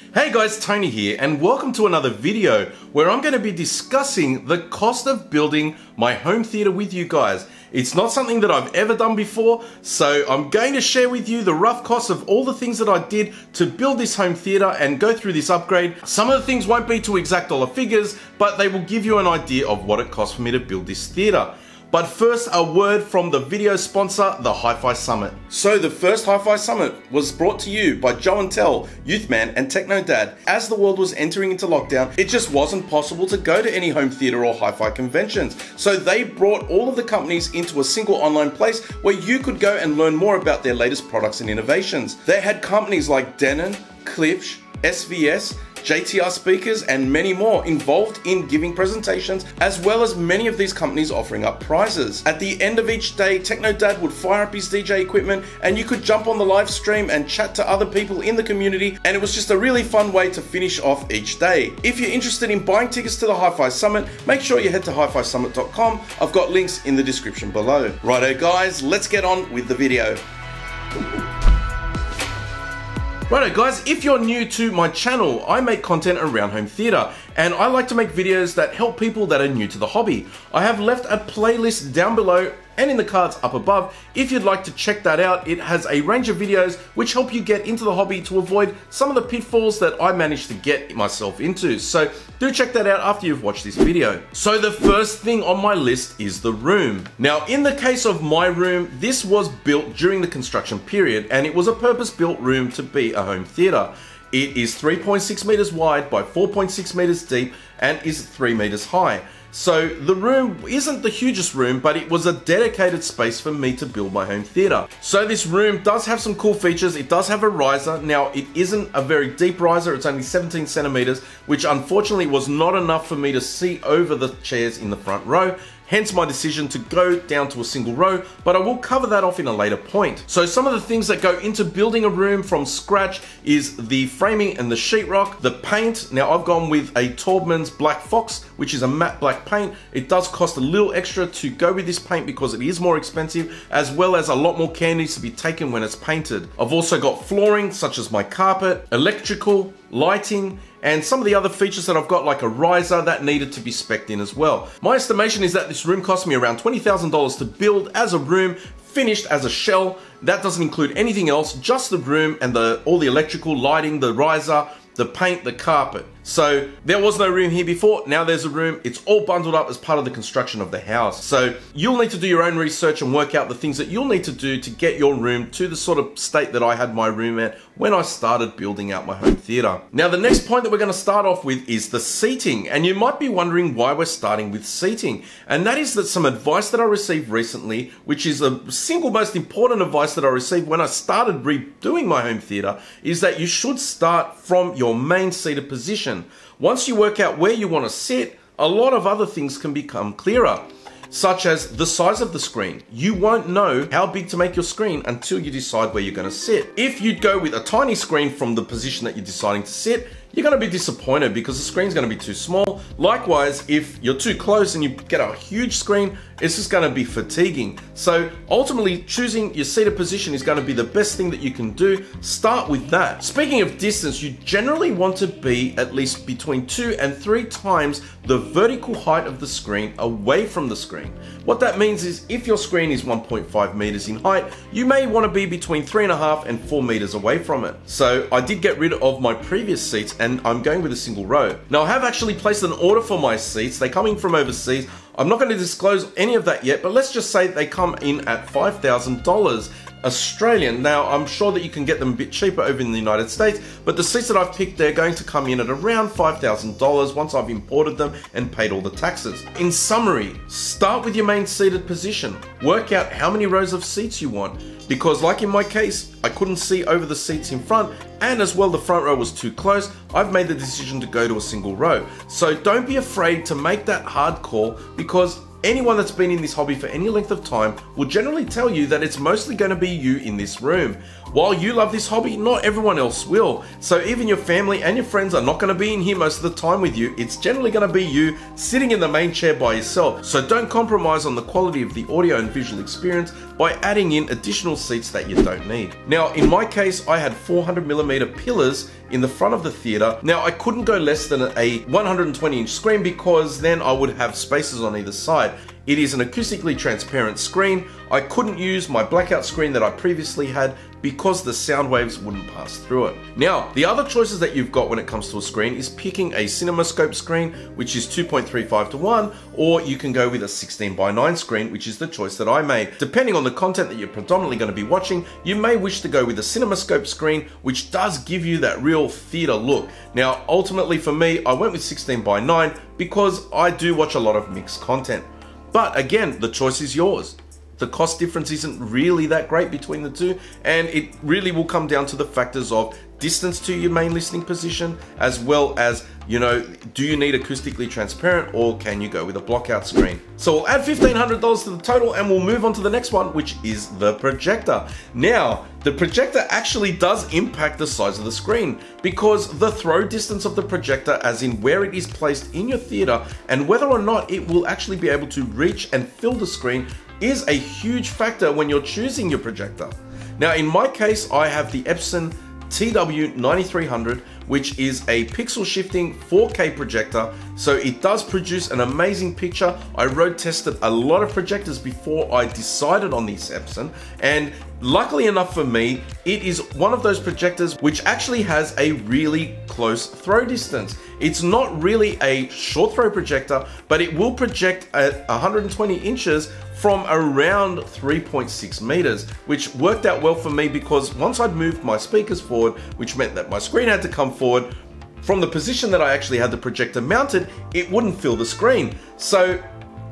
Hey guys, Tony here, and welcome to another video where I'm going to be discussing the cost of building my home theater with you guys. It's not something that I've ever done before, so I'm going to share with you the rough cost of all the things that I did to build this home theater and go through this upgrade. Some of the things won't be to exact dollar figures, but they will give you an idea of what it cost for me to build this theater. But first, a word from the video sponsor, the Hi-Fi Summit. So the first Hi-Fi Summit was brought to you by Joe and Tell, Youthman, and Techno Dad. As the world was entering into lockdown, it just wasn't possible to go to any home theater or hi-fi conventions. So they brought all of the companies into a single online place where you could go and learn more about their latest products and innovations. They had companies like Denon, Klipsch, SVS, JTR speakers, and many more involved in giving presentations, as well as many of these companies offering up prizes. At the end of each day, Techno Dad would fire up his DJ equipment, and you could jump on the live stream and chat to other people in the community, and it was just a really fun way to finish off each day. If you're interested in buying tickets to the Hi-Fi Summit, make sure you head to hi-fi-summit.com. I've got links in the description below. Righto guys, let's get on with the video. Righto guys, if you're new to my channel, I make content around home theater and I like to make videos that help people that are new to the hobby. I have left a playlist down below and in the cards up above. If you'd like to check that out, it has a range of videos which help you get into the hobby to avoid some of the pitfalls that I managed to get myself into. So do check that out after you've watched this video. So the first thing on my list is the room. Now in the case of my room, this was built during the construction period and it was a purpose built room to be a home theater. It is 3.6 meters wide by 4.6 meters deep and is 3 meters high. So the room isn't the hugest room, but it was a dedicated space for me to build my home theater. So this room does have some cool features. It does have a riser. Now it isn't a very deep riser. It's only 17 centimeters, which unfortunately was not enough for me to see over the chairs in the front row hence my decision to go down to a single row, but I will cover that off in a later point. So some of the things that go into building a room from scratch is the framing and the sheetrock, the paint. Now I've gone with a Taubmans Black Fox, which is a matte black paint. It does cost a little extra to go with this paint because it is more expensive, as well as a lot more care needs to be taken when it's painted. I've also got flooring, such as my carpet, electrical, lighting, and some of the other features that I've got like a riser that needed to be specced in as well. My estimation is that this room cost me around $20,000 to build as a room finished as a shell. That doesn't include anything else, just the room and the all the electrical, lighting, the riser, the paint, the carpet. So there was no room here before, now there's a room. It's all bundled up as part of the construction of the house. So you'll need to do your own research and work out the things that you'll need to do to get your room to the sort of state that I had my room at when I started building out my home theater. Now the next point that we're gonna start off with is the seating. And you might be wondering why we're starting with seating. And that is that some advice that I received recently, which is the single most important advice that I received when I started redoing my home theater, is that you should start from your main seated position once you work out where you want to sit, a lot of other things can become clearer such as the size of the screen. You won't know how big to make your screen until you decide where you're gonna sit. If you'd go with a tiny screen from the position that you're deciding to sit, you're gonna be disappointed because the screen's gonna be too small. Likewise, if you're too close and you get a huge screen, it's just gonna be fatiguing. So ultimately, choosing your seated position is gonna be the best thing that you can do. Start with that. Speaking of distance, you generally want to be at least between two and three times the vertical height of the screen away from the screen. What that means is if your screen is 1.5 meters in height, you may want to be between three and a half and four meters away from it. So I did get rid of my previous seats and I'm going with a single row. Now I have actually placed an order for my seats. They're coming from overseas. I'm not going to disclose any of that yet, but let's just say they come in at $5,000 Australian. Now, I'm sure that you can get them a bit cheaper over in the United States, but the seats that I've picked, they're going to come in at around $5,000 once I've imported them and paid all the taxes. In summary, start with your main seated position. Work out how many rows of seats you want because like in my case, I couldn't see over the seats in front and as well the front row was too close, I've made the decision to go to a single row. So don't be afraid to make that hard call because anyone that's been in this hobby for any length of time will generally tell you that it's mostly going to be you in this room. While you love this hobby, not everyone else will. So even your family and your friends are not going to be in here most of the time with you. It's generally going to be you sitting in the main chair by yourself. So don't compromise on the quality of the audio and visual experience by adding in additional seats that you don't need. Now, in my case, I had 400 millimeter pillars in the front of the theater. Now, I couldn't go less than a 120 inch screen because then I would have spaces on either side. It is an acoustically transparent screen. I couldn't use my blackout screen that I previously had because the sound waves wouldn't pass through it. Now, the other choices that you've got when it comes to a screen is picking a CinemaScope screen, which is 2.35 to 1, or you can go with a 16 by 9 screen, which is the choice that I made. Depending on the content that you're predominantly going to be watching, you may wish to go with a CinemaScope screen, which does give you that real theater look. Now, ultimately for me, I went with 16 by 9 because I do watch a lot of mixed content. But again, the choice is yours. The cost difference isn't really that great between the two, and it really will come down to the factors of distance to your main listening position, as well as, you know, do you need acoustically transparent or can you go with a blockout screen? So we'll add $1,500 to the total and we'll move on to the next one, which is the projector. Now, the projector actually does impact the size of the screen because the throw distance of the projector, as in where it is placed in your theater, and whether or not it will actually be able to reach and fill the screen is a huge factor when you're choosing your projector. Now, in my case, I have the Epson TW9300, which is a pixel shifting 4K projector. So it does produce an amazing picture. I road tested a lot of projectors before I decided on this Epson. And luckily enough for me, it is one of those projectors which actually has a really close throw distance. It's not really a short throw projector, but it will project at 120 inches from around 3.6 meters, which worked out well for me because once I'd moved my speakers forward, which meant that my screen had to come forward, from the position that I actually had the projector mounted, it wouldn't fill the screen. So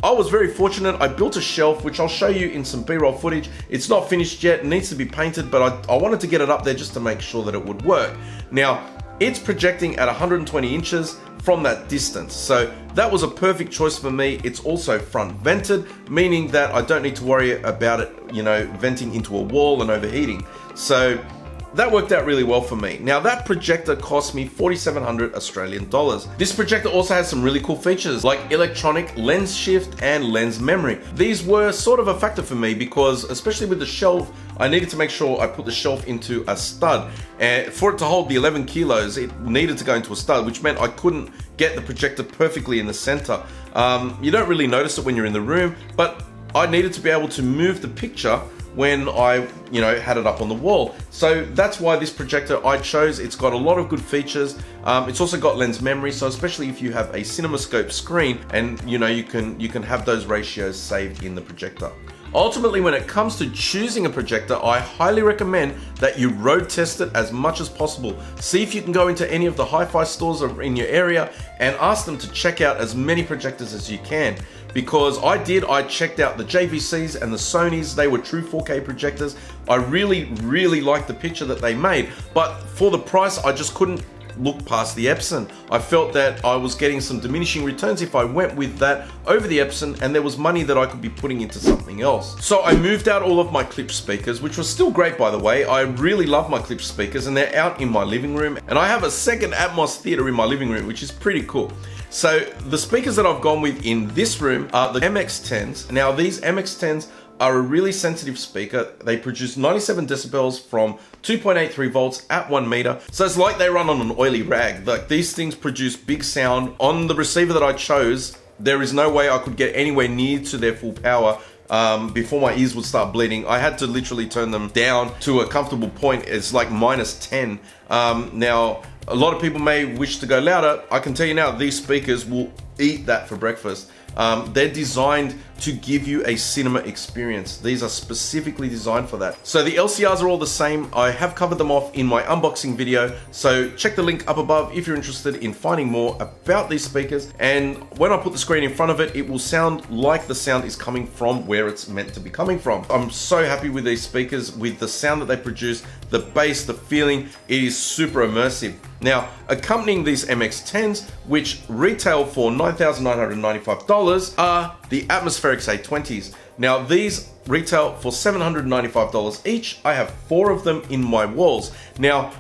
I was very fortunate. I built a shelf, which I'll show you in some B-roll footage. It's not finished yet, needs to be painted, but I, I wanted to get it up there just to make sure that it would work. Now, it's projecting at 120 inches from that distance. So that was a perfect choice for me. It's also front vented, meaning that I don't need to worry about it, you know, venting into a wall and overheating. So that worked out really well for me. Now that projector cost me 4,700 Australian dollars. This projector also has some really cool features like electronic lens shift and lens memory. These were sort of a factor for me because especially with the shelf, I needed to make sure I put the shelf into a stud. And for it to hold the 11 kilos, it needed to go into a stud, which meant I couldn't get the projector perfectly in the center. Um, you don't really notice it when you're in the room, but I needed to be able to move the picture when I, you know, had it up on the wall. So that's why this projector I chose. It's got a lot of good features. Um, it's also got lens memory, so especially if you have a CinemaScope screen, and you know, you can you can have those ratios saved in the projector. Ultimately, when it comes to choosing a projector, I highly recommend that you road test it as much as possible. See if you can go into any of the hi-fi stores in your area and ask them to check out as many projectors as you can. Because I did, I checked out the JVCs and the Sonys, they were true 4K projectors. I really, really liked the picture that they made, but for the price, I just couldn't look past the Epson. I felt that I was getting some diminishing returns if I went with that over the Epson and there was money that I could be putting into something else. So I moved out all of my Klipsch speakers, which was still great by the way. I really love my Klipsch speakers and they're out in my living room and I have a second Atmos theater in my living room, which is pretty cool. So the speakers that I've gone with in this room are the MX10s. Now these MX10s are a really sensitive speaker. They produce 97 decibels from 2.83 volts at 1 meter. So it's like they run on an oily rag. Like these things produce big sound. On the receiver that I chose, there is no way I could get anywhere near to their full power um, before my ears would start bleeding. I had to literally turn them down to a comfortable point. It's like minus 10. Um, now, a lot of people may wish to go louder. I can tell you now, these speakers will eat that for breakfast. Um, they're designed to give you a cinema experience. These are specifically designed for that. So the LCRs are all the same. I have covered them off in my unboxing video. So check the link up above if you're interested in finding more about these speakers. And when I put the screen in front of it, it will sound like the sound is coming from where it's meant to be coming from. I'm so happy with these speakers, with the sound that they produce, the bass, the feeling, it is super immersive. Now, accompanying these MX-10s, which retail for $9,995, $600 are the Atmospherix A20s. Now these retail for $795 each. I have four of them in my walls. Now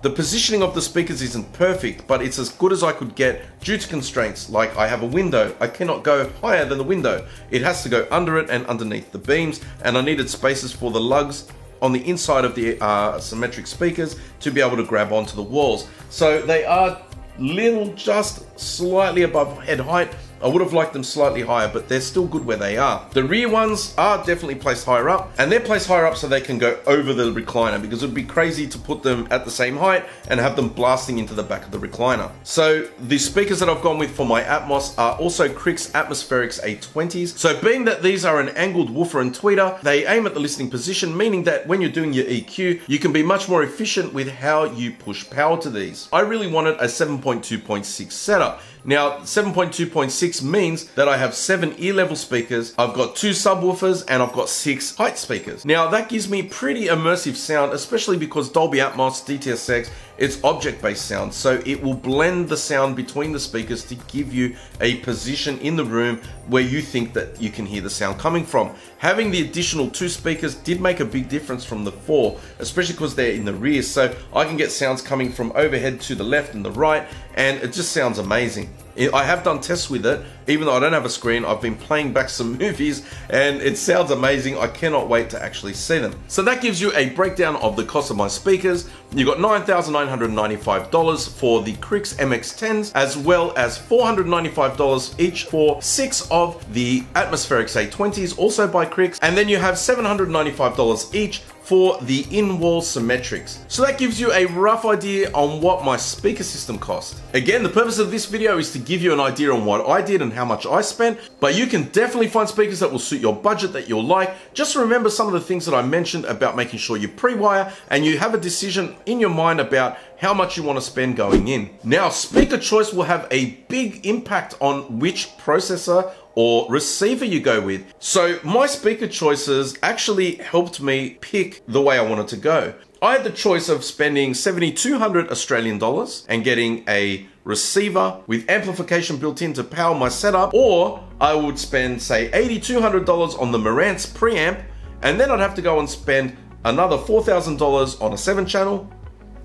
the positioning of the speakers isn't perfect, but it's as good as I could get due to constraints, like I have a window. I cannot go higher than the window. It has to go under it and underneath the beams, and I needed spaces for the lugs on the inside of the uh, Symmetrix speakers to be able to grab onto the walls. So they are little just slightly above head height I would have liked them slightly higher, but they're still good where they are. The rear ones are definitely placed higher up, and they're placed higher up so they can go over the recliner because it would be crazy to put them at the same height and have them blasting into the back of the recliner. So the speakers that I've gone with for my Atmos are also Krix Atmospherix A20s. So being that these are an angled woofer and tweeter, they aim at the listening position, meaning that when you're doing your EQ, you can be much more efficient with how you push power to these. I really wanted a 7.2.6 setup. Now, 7.2.6 means that I have seven ear level speakers, I've got two subwoofers, and I've got six height speakers. Now, that gives me pretty immersive sound, especially because Dolby Atmos, DTS:X, it's object-based sound, so it will blend the sound between the speakers to give you a position in the room where you think that you can hear the sound coming from. Having the additional two speakers did make a big difference from the four, especially because they're in the rear, so I can get sounds coming from overhead to the left and the right, and it just sounds amazing. I have done tests with it, even though I don't have a screen, I've been playing back some movies and it sounds amazing. I cannot wait to actually see them. So that gives you a breakdown of the cost of my speakers. You got $9,995 for the Krix MX10s, as well as $495 each for six of the Atmospherix A20s, also by Krix. And then you have $795 each for the in-wall Symmetrix. So that gives you a rough idea on what my speaker system cost. Again, the purpose of this video is to give you an idea on what I did and how much I spent, but you can definitely find speakers that will suit your budget that you'll like. Just remember some of the things that I mentioned about making sure you pre-wire and you have a decision in your mind about how much you want to spend going in. Now, speaker choice will have a big impact on which processor or receiver you go with. So my speaker choices actually helped me pick the way I wanted to go. I had the choice of spending 7,200 Australian dollars and getting a receiver with amplification built in to power my setup, or I would spend say $8,200 on the Marantz preamp, and then I'd have to go and spend another $4,000 on a seven channel,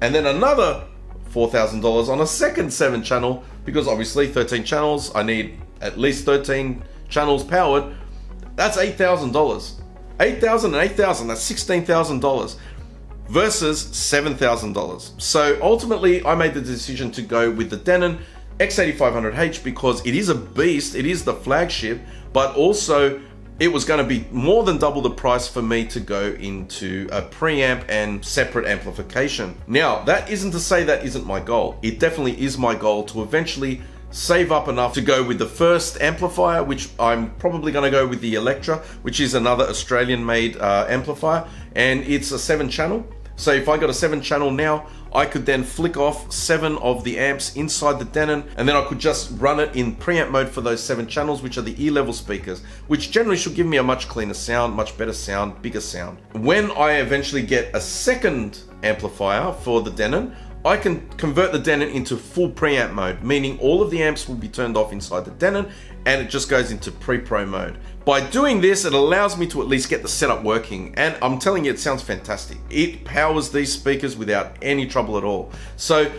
and then another $4,000 on a second seven channel, because obviously 13 channels, I need at least 13 channels powered, that's $8,000. 8,000 and 8,000, that's $16,000 versus $7,000. So ultimately, I made the decision to go with the Denon X8500H because it is a beast, it is the flagship, but also it was going to be more than double the price for me to go into a preamp and separate amplification. Now, that isn't to say that isn't my goal. It definitely is my goal to eventually save up enough to go with the first amplifier, which I'm probably going to go with the Electra, which is another Australian made uh, amplifier, and it's a seven channel. So if I got a seven channel now, I could then flick off seven of the amps inside the Denon, and then I could just run it in preamp mode for those seven channels, which are the ear level speakers, which generally should give me a much cleaner sound, much better sound, bigger sound. When I eventually get a second amplifier for the Denon, I can convert the Denon into full preamp mode, meaning all of the amps will be turned off inside the Denon and it just goes into pre-pro mode. By doing this, it allows me to at least get the setup working and I'm telling you, it sounds fantastic. It powers these speakers without any trouble at all. So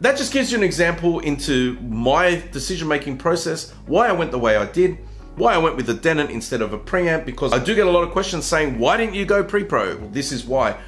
that just gives you an example into my decision-making process, why I went the way I did, why I went with the Denon instead of a preamp because I do get a lot of questions saying, why didn't you go pre-pro? Well, this is why.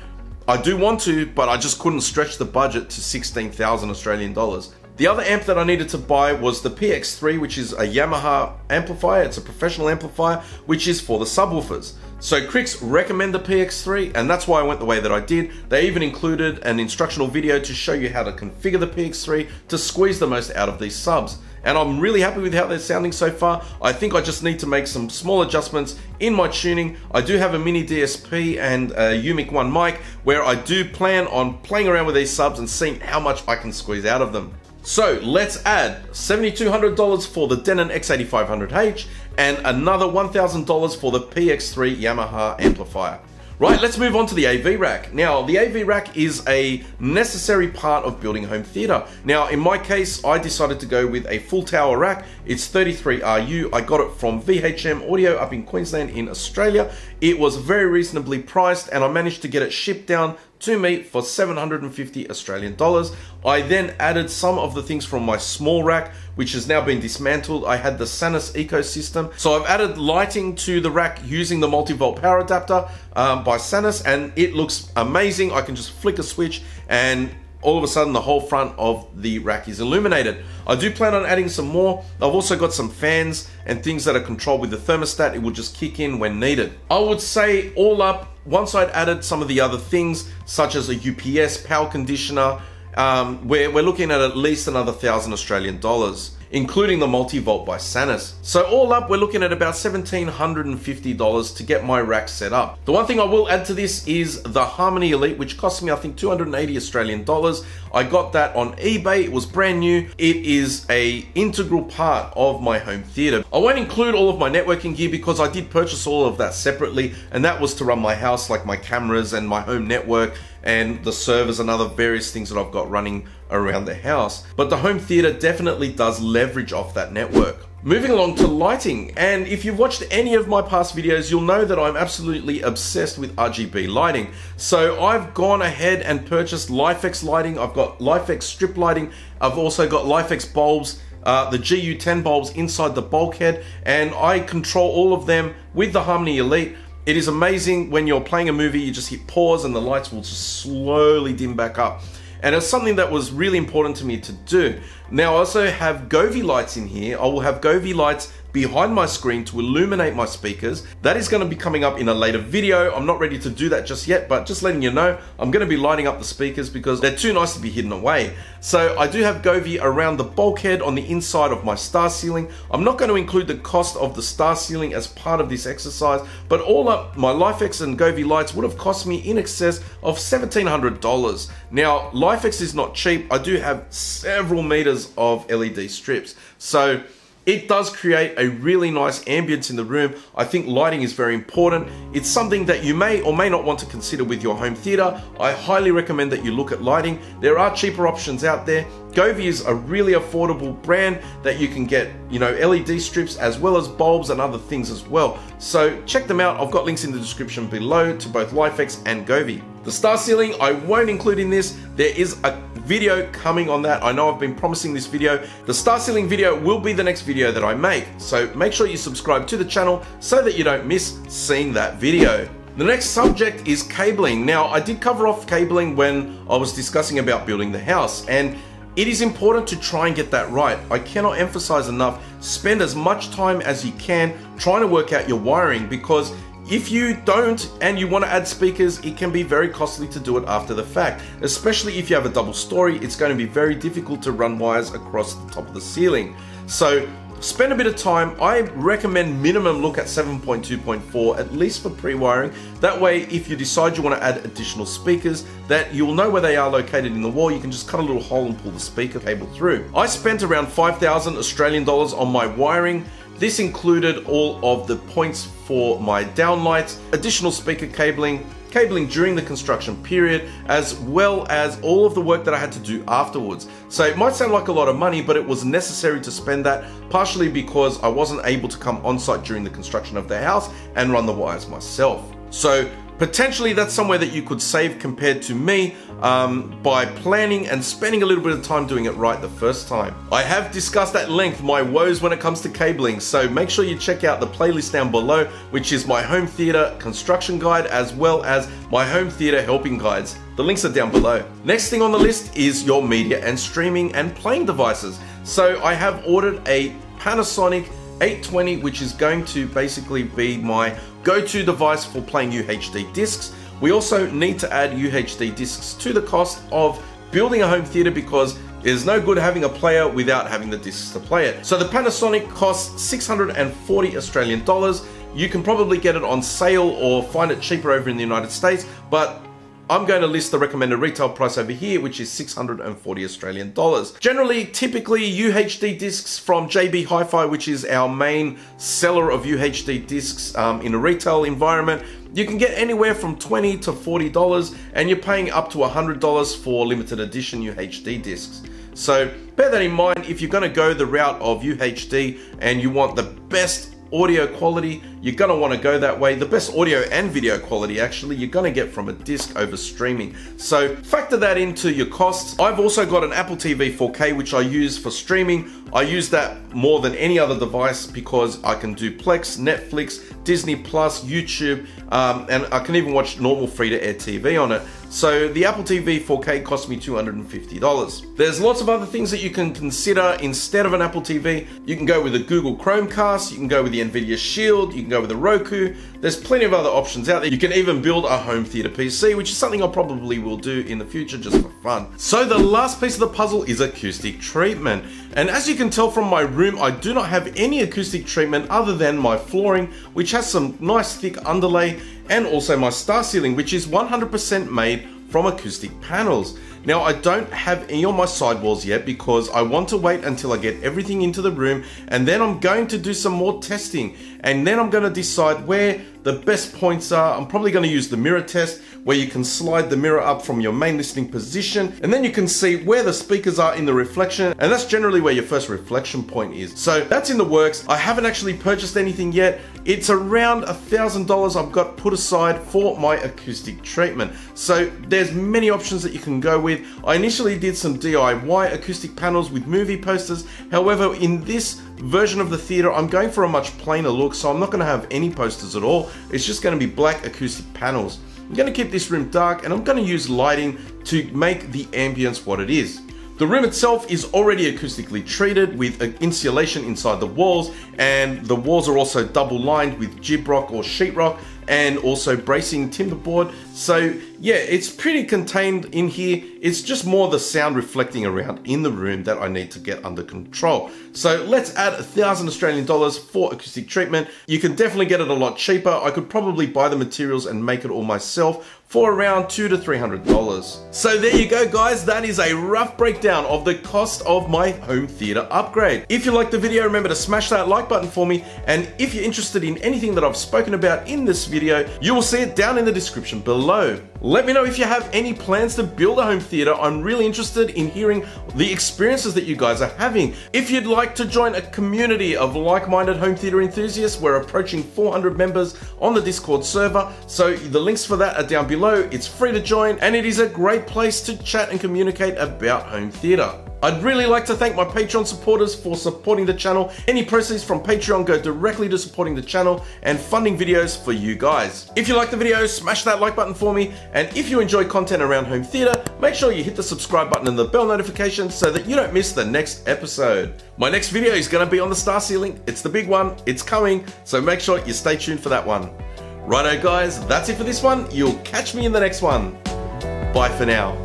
I do want to, but I just couldn't stretch the budget to 16,000 Australian dollars. The other amp that I needed to buy was the PX3, which is a Yamaha amplifier. It's a professional amplifier, which is for the subwoofers. So Krix recommend the PX3, and that's why I went the way that I did. They even included an instructional video to show you how to configure the PX3 to squeeze the most out of these subs and I'm really happy with how they're sounding so far. I think I just need to make some small adjustments in my tuning. I do have a mini DSP and a UMIK-1 mic where I do plan on playing around with these subs and seeing how much I can squeeze out of them. So let's add $7,200 for the Denon X8500H and another $1,000 for the PX3 Yamaha amplifier. Right, let's move on to the AV rack. Now, the AV rack is a necessary part of building home theater. Now, in my case, I decided to go with a full tower rack. It's 33RU. I got it from VHM Audio up in Queensland in Australia. It was very reasonably priced and I managed to get it shipped down to me for 750 Australian dollars. I then added some of the things from my small rack, which has now been dismantled. I had the Sanus ecosystem. So I've added lighting to the rack using the multi-volt power adapter um, by Sanus and it looks amazing. I can just flick a switch and all of a sudden the whole front of the rack is illuminated. I do plan on adding some more. I've also got some fans and things that are controlled with the thermostat. It will just kick in when needed. I would say all up, once I'd added some of the other things, such as a UPS, power conditioner, um, we're, we're looking at at least another thousand Australian dollars including the multi-volt by Sanus. So all up, we're looking at about $1,750 to get my rack set up. The one thing I will add to this is the Harmony Elite, which cost me, I think, 280 Australian dollars. I got that on eBay, it was brand new. It is a integral part of my home theater. I won't include all of my networking gear because I did purchase all of that separately, and that was to run my house, like my cameras and my home network, and the servers and other various things that I've got running around the house. But the home theater definitely does leverage off that network. Moving along to lighting, and if you've watched any of my past videos, you'll know that I'm absolutely obsessed with RGB lighting. So I've gone ahead and purchased LIFX lighting, I've got LIFX strip lighting, I've also got LIFX bulbs, uh, the GU10 bulbs inside the bulkhead, and I control all of them with the Harmony Elite. It is amazing when you're playing a movie, you just hit pause and the lights will just slowly dim back up. And it's something that was really important to me to do. Now I also have Govee lights in here. I will have Govee lights behind my screen to illuminate my speakers. That is going to be coming up in a later video. I'm not ready to do that just yet, but just letting you know, I'm going to be lighting up the speakers because they're too nice to be hidden away. So I do have Govee around the bulkhead on the inside of my star ceiling. I'm not going to include the cost of the star ceiling as part of this exercise, but all up, my LIFX and Govee lights would have cost me in excess of $1,700. Now, LIFX is not cheap. I do have several meters of LED strips. So it does create a really nice ambience in the room. I think lighting is very important. It's something that you may or may not want to consider with your home theater. I highly recommend that you look at lighting. There are cheaper options out there. Govee is a really affordable brand that you can get, you know, LED strips as well as bulbs and other things as well. So check them out. I've got links in the description below to both LIFX and Govee. The star ceiling, I won't include in this. There is a video coming on that. I know I've been promising this video. The star ceiling video will be the next video that I make. So make sure you subscribe to the channel so that you don't miss seeing that video. The next subject is cabling. Now, I did cover off cabling when I was discussing about building the house, and it is important to try and get that right. I cannot emphasize enough, spend as much time as you can trying to work out your wiring because if you don't and you want to add speakers, it can be very costly to do it after the fact. Especially if you have a double story, it's going to be very difficult to run wires across the top of the ceiling. So spend a bit of time. I recommend minimum look at 7.2.4 at least for pre-wiring. That way, if you decide you want to add additional speakers, that you'll know where they are located in the wall. You can just cut a little hole and pull the speaker cable through. I spent around 5,000 Australian dollars on my wiring. This included all of the points for my downlights, additional speaker cabling, cabling during the construction period, as well as all of the work that I had to do afterwards. So it might sound like a lot of money, but it was necessary to spend that, partially because I wasn't able to come on site during the construction of the house and run the wires myself. So Potentially that's somewhere that you could save compared to me um, by planning and spending a little bit of time doing it right the first time. I have discussed at length my woes when it comes to cabling, so make sure you check out the playlist down below, which is my home theater construction guide as well as my home theater helping guides. The links are down below. Next thing on the list is your media and streaming and playing devices. So I have ordered a Panasonic 820, which is going to basically be my go-to device for playing UHD discs. We also need to add UHD discs to the cost of building a home theater because there's no good having a player without having the discs to play it. So the Panasonic costs 640 Australian dollars. You can probably get it on sale or find it cheaper over in the United States, but I'm going to list the recommended retail price over here, which is 640 Australian dollars. Generally, typically UHD discs from JB Hi-Fi, which is our main seller of UHD discs um, in a retail environment, you can get anywhere from 20 to $40 and you're paying up to $100 for limited edition UHD discs. So bear that in mind if you're gonna go the route of UHD and you want the best audio quality, you're going to want to go that way. The best audio and video quality, actually, you're going to get from a disc over streaming. So factor that into your costs. I've also got an Apple TV 4K, which I use for streaming. I use that more than any other device because I can do Plex, Netflix, Disney Plus, YouTube, um, and I can even watch normal free to air TV on it. So the Apple TV 4K cost me $250. There's lots of other things that you can consider instead of an Apple TV. You can go with a Google Chromecast, you can go with the Nvidia Shield, you can go with a Roku. There's plenty of other options out there. You can even build a home theater PC, which is something I probably will do in the future just for fun. So the last piece of the puzzle is acoustic treatment. And as you can tell from my room, I do not have any acoustic treatment other than my flooring, which has some nice thick underlay and also my star ceiling, which is 100% made from acoustic panels. Now I don't have any on my sidewalls yet because I want to wait until I get everything into the room and then I'm going to do some more testing and then I'm going to decide where the best points are. I'm probably going to use the mirror test where you can slide the mirror up from your main listening position and then you can see where the speakers are in the reflection and that's generally where your first reflection point is. So that's in the works. I haven't actually purchased anything yet. It's around a thousand dollars I've got put aside for my acoustic treatment. So there's many options that you can go with. I initially did some DIY acoustic panels with movie posters. However, in this version of the theater, I'm going for a much plainer look, so I'm not going to have any posters at all. It's just going to be black acoustic panels. I'm going to keep this room dark and I'm going to use lighting to make the ambience what it is. The room itself is already acoustically treated with insulation inside the walls and the walls are also double lined with gyprock or sheetrock and also bracing timber board. So yeah, it's pretty contained in here. It's just more the sound reflecting around in the room that I need to get under control. So let's add a thousand Australian dollars for acoustic treatment. You can definitely get it a lot cheaper. I could probably buy the materials and make it all myself for around two to three hundred dollars. So there you go guys, that is a rough breakdown of the cost of my home theater upgrade. If you liked the video, remember to smash that like button for me, and if you're interested in anything that I've spoken about in this video, you will see it down in the description below below. Let me know if you have any plans to build a home theater. I'm really interested in hearing the experiences that you guys are having. If you'd like to join a community of like-minded home theater enthusiasts, we're approaching 400 members on the Discord server, so the links for that are down below. It's free to join, and it is a great place to chat and communicate about home theater. I'd really like to thank my Patreon supporters for supporting the channel. Any proceeds from Patreon go directly to supporting the channel and funding videos for you guys. If you like the video, smash that like button for me. And if you enjoy content around home theater, make sure you hit the subscribe button and the bell notification so that you don't miss the next episode. My next video is gonna be on the star ceiling. It's the big one, it's coming. So make sure you stay tuned for that one. Righto guys, that's it for this one. You'll catch me in the next one. Bye for now.